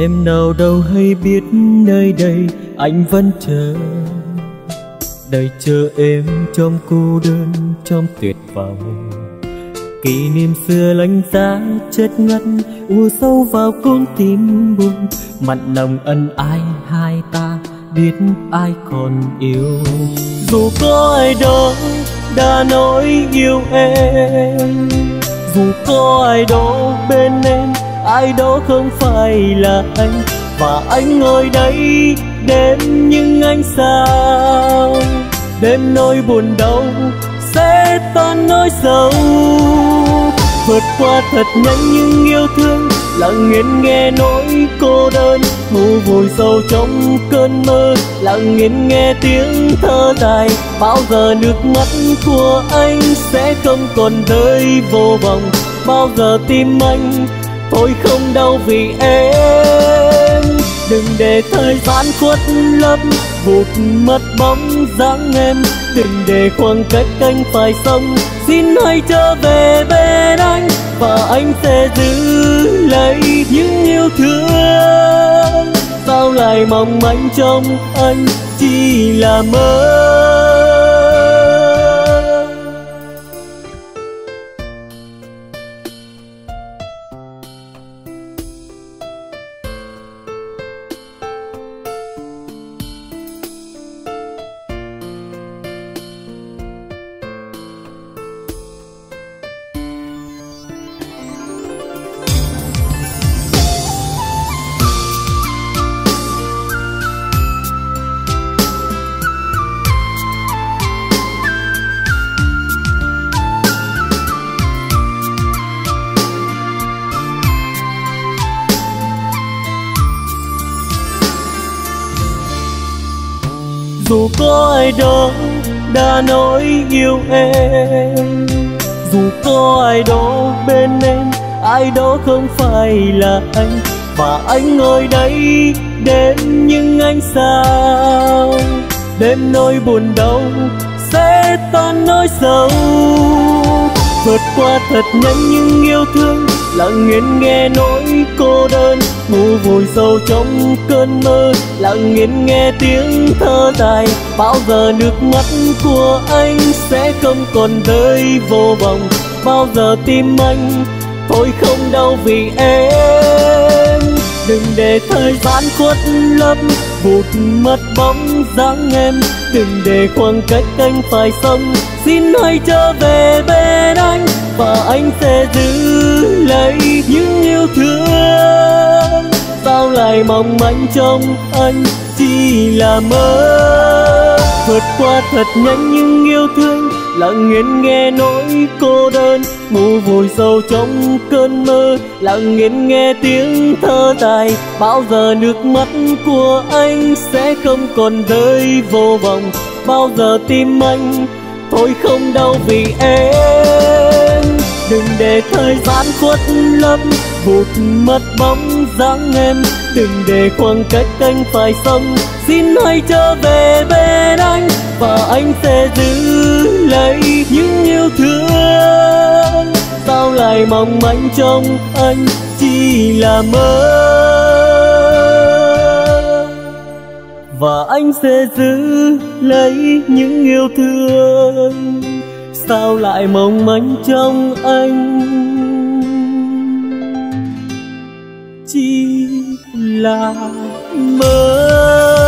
em nào đâu hay biết nơi đây, anh vẫn chờ. Đời chờ em trong cô đơn, trong tuyệt vọng. Kỷ niệm xưa lạnh giá chết ngất, ùa sâu vào con tim buồn. Mặn nồng ân ai, hai ta biết ai còn yêu. Dù có ai đó đã nói yêu em, dù có ai đó bên ai đó không phải là anh và anh ngồi đây đêm nhưng anh sao. Đêm nỗi buồn đau sẽ tan nỗi sầu. Vượt qua thật nhanh nhưng yêu thương lặng nghiền nghe nỗi cô đơn. Thu vùi sâu trong cơn mơ lặng nghiền nghe tiếng thơ dài. Bao giờ nước mắt của anh sẽ không còn rơi vô vọng bao giờ tim anh Tôi không đau vì em. Đừng để thời gian khuất lấp, vụt mất bóng dáng em. Đừng để khoảng cách anh phải sống. Xin hãy trở về bên anh, và anh sẽ giữ lấy những yêu thương. Sao lại mong manh trong anh chỉ là mơ. Dù có ai đó đã nói yêu em, dù có ai đó bên em, ai đó không phải là anh. Và anh ngồi đây đêm nhưng anh sao? Đêm nỗi buồn đau sẽ tan nỗi sầu. Vượt qua thật nhanh nhưng yêu thương lặng yên nghe nỗi cô đơn ngủ vùi sâu trong cơn mơ. Lặng yên nghe tiếng thơ dài bao giờ nước mắt của anh sẽ không còn rơi vô vọng bao giờ tim anh thôi không đau vì em đừng để thời gian khuất lấp vụt mất bóng dáng em. Đừng để khoảng cách anh phải sống. Xin hãy trở về bên anh, và anh sẽ giữ lấy những yêu thương. Sao lại mong manh trong anh chỉ là mơ? Vượt qua thật nhanh những yêu thương lặng yên nghe nỗi cô đơn ngủ vùi sâu trong cơn mơ. Lặng yên nghe tiếng thơ dài bao giờ nước mắt của anh sẽ không còn rơi vô vọng bao giờ tim anh thôi không đau vì em đừng để thời gian khuất lấp vụt mất bóng dáng em. Đừng để khoảng cách anh phải sống, xin hãy trở về bên anh. Và anh sẽ giữ lấy những yêu thương. Sao lại mong manh trong anh chỉ là mơ? Và anh sẽ giữ lấy những yêu thương sao lại mong manh trong anh? Chỉ là mơ.